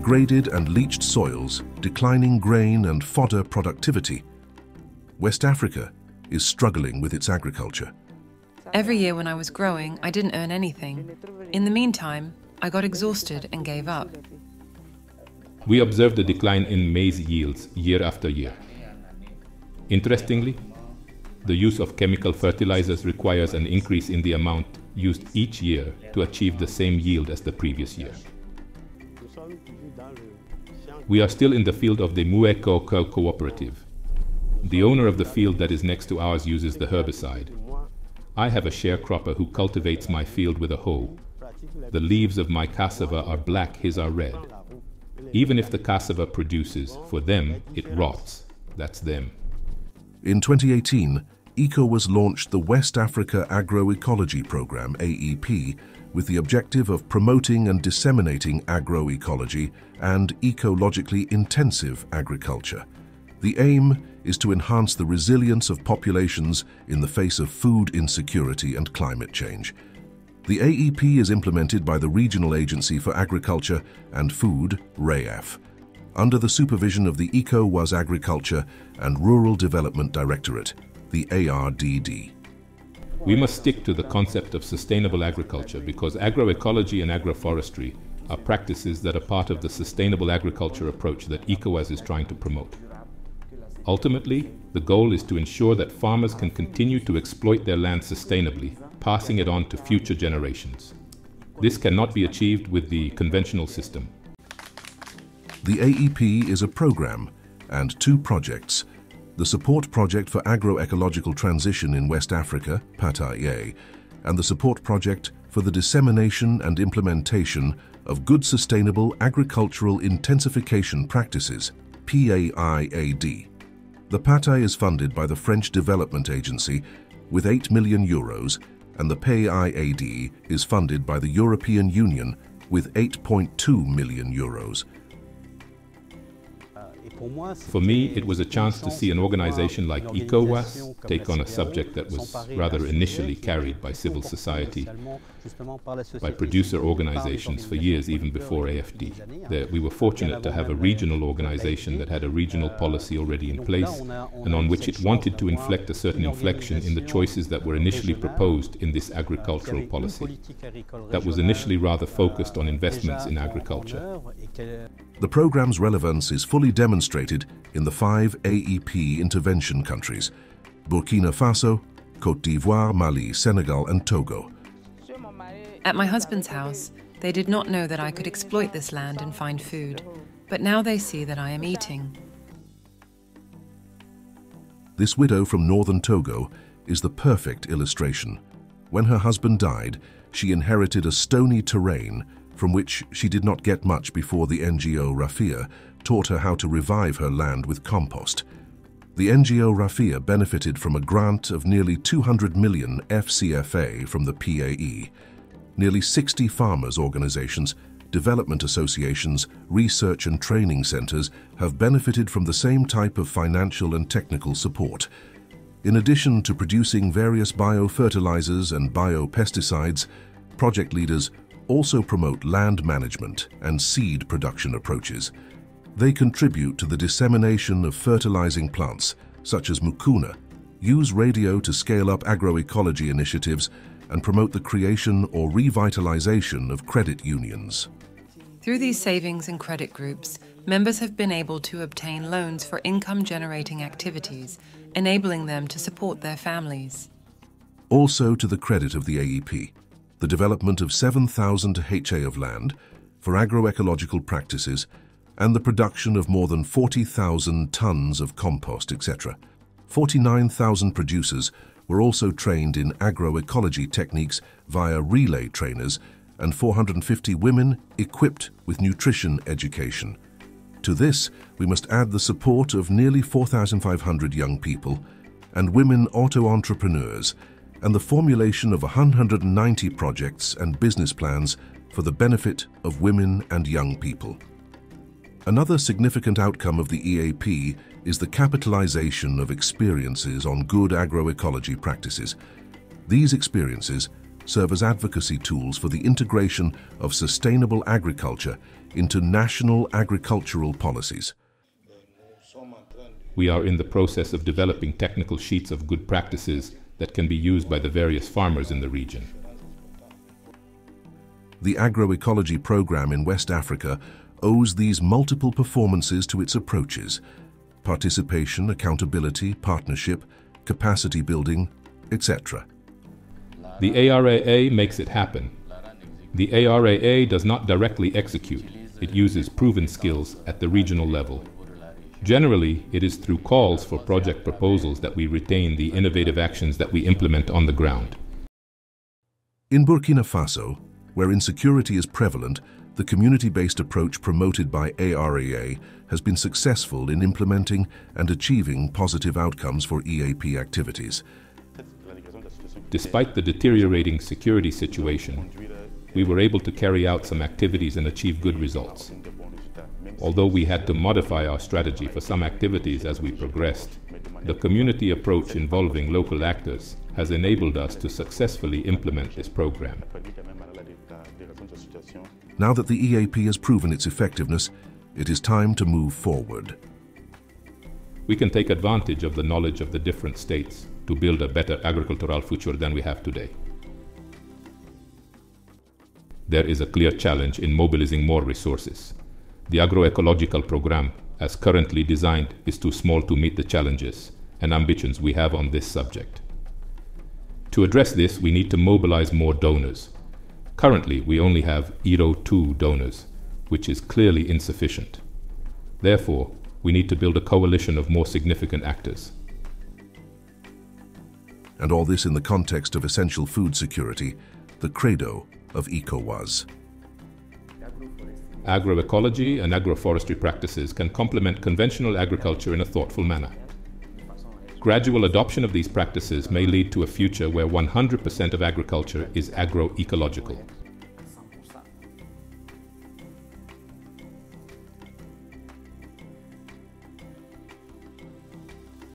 degraded and leached soils, declining grain and fodder productivity, West Africa is struggling with its agriculture. Every year when I was growing, I didn't earn anything. In the meantime, I got exhausted and gave up. We observed a decline in maize yields year after year. Interestingly, the use of chemical fertilizers requires an increase in the amount used each year to achieve the same yield as the previous year. We are still in the field of the Mueko cooperative. The owner of the field that is next to ours uses the herbicide. I have a sharecropper who cultivates my field with a hoe. The leaves of my cassava are black, his are red. Even if the cassava produces, for them, it rots. That's them. In 2018, ECOWAS launched the West Africa Agroecology Program, AEP, with the objective of promoting and disseminating agroecology and ecologically intensive agriculture. The aim is to enhance the resilience of populations in the face of food insecurity and climate change. The AEP is implemented by the Regional Agency for Agriculture and Food, RAAF, under the supervision of the ECOWAS Agriculture and Rural Development Directorate, the ARDD. We must stick to the concept of sustainable agriculture because agroecology and agroforestry are practices that are part of the sustainable agriculture approach that ECOWAS is trying to promote. Ultimately, the goal is to ensure that farmers can continue to exploit their land sustainably, passing it on to future generations. This cannot be achieved with the conventional system. The AEP is a program and two projects. The Support Project for Agroecological Transition in West Africa, PATAIA, and the Support Project for the Dissemination and Implementation of Good Sustainable Agricultural Intensification Practices, PAIAD. The PATAI is funded by the French Development Agency with 8 million euros and the PAIAD is funded by the European Union with 8.2 million euros. For me, it was a chance to see an organization like ECOWAS take on a subject that was rather initially carried by civil society, by producer organizations for years even before AFD. That we were fortunate to have a regional organization that had a regional policy already in place and on which it wanted to inflect a certain inflection in the choices that were initially proposed in this agricultural policy. That was initially rather focused on investments in agriculture. The program's relevance is fully demonstrated in the five AEP intervention countries, Burkina Faso, Cote d'Ivoire, Mali, Senegal and Togo. At my husband's house, they did not know that I could exploit this land and find food, but now they see that I am eating. This widow from northern Togo is the perfect illustration. When her husband died, she inherited a stony terrain from which she did not get much before the NGO Rafia taught her how to revive her land with compost. The NGO Rafia benefited from a grant of nearly 200 million FCFA from the PAE. Nearly 60 farmers' organizations, development associations, research and training centers have benefited from the same type of financial and technical support. In addition to producing various biofertilizers and biopesticides, project leaders also promote land management and seed production approaches. They contribute to the dissemination of fertilizing plants, such as mucuna, use radio to scale up agroecology initiatives, and promote the creation or revitalization of credit unions. Through these savings and credit groups, members have been able to obtain loans for income-generating activities, enabling them to support their families. Also to the credit of the AEP, the development of 7,000 ha of land for agroecological practices, and the production of more than 40,000 tons of compost, etc. 49,000 producers were also trained in agroecology techniques via relay trainers and 450 women equipped with nutrition education. To this, we must add the support of nearly 4,500 young people and women auto-entrepreneurs and the formulation of 190 projects and business plans for the benefit of women and young people. Another significant outcome of the EAP is the capitalization of experiences on good agroecology practices. These experiences, serve as advocacy tools for the integration of sustainable agriculture into national agricultural policies. We are in the process of developing technical sheets of good practices that can be used by the various farmers in the region. The agroecology program in West Africa owes these multiple performances to its approaches participation, accountability, partnership, capacity building, etc. The ARAA makes it happen. The ARAA does not directly execute, it uses proven skills at the regional level. Generally, it is through calls for project proposals that we retain the innovative actions that we implement on the ground. In Burkina Faso, where insecurity is prevalent, the community-based approach promoted by ARAA has been successful in implementing and achieving positive outcomes for EAP activities. Despite the deteriorating security situation, we were able to carry out some activities and achieve good results. Although we had to modify our strategy for some activities as we progressed, the community approach involving local actors has enabled us to successfully implement this program. Now that the EAP has proven its effectiveness, it is time to move forward. We can take advantage of the knowledge of the different states to build a better agricultural future than we have today. There is a clear challenge in mobilizing more resources. The agroecological program, as currently designed, is too small to meet the challenges and ambitions we have on this subject. To address this, we need to mobilize more donors, Currently, we only have ERO2 donors, which is clearly insufficient. Therefore, we need to build a coalition of more significant actors. And all this in the context of essential food security, the credo of ECOWAS. Agroecology and agroforestry practices can complement conventional agriculture in a thoughtful manner. Gradual adoption of these practices may lead to a future where 100% of agriculture is agroecological.